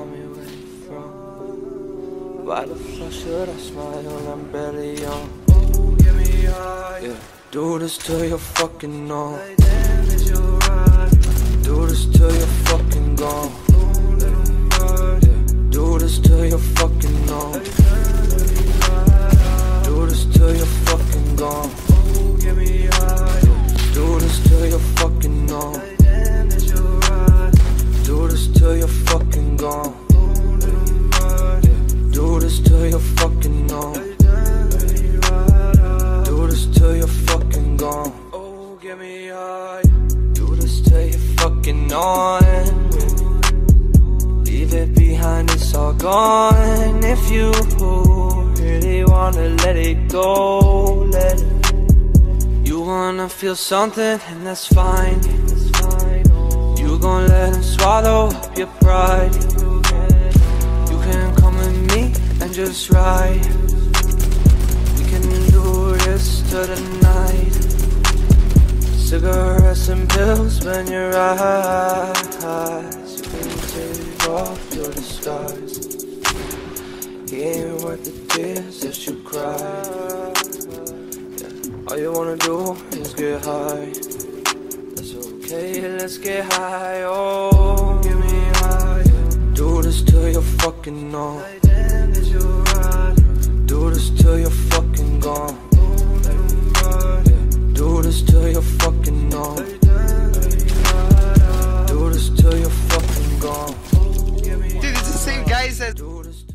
tell me where you're from. Why the fuck should I smile? I'm barely young. Oh, get me high. Yeah, do this till you're fucking numb. Like, damn, is you right? Do this till you're fucking gone. Let 'em ride. Yeah, do this till you're Do till you're fucking on. Leave it behind, it's all gone. If you really wanna let it go, let it. You wanna feel something, and that's fine. You gon' let him swallow up your pride. You can come with me and just ride. We can do this till the night. Cigarettes and pills when your eyes. You can take off your disguise. He ain't worth the tears if you cry. Yeah. All you wanna do is get high. That's okay, let's get high. Oh, Get me high. do this till you're fucking numb. do this.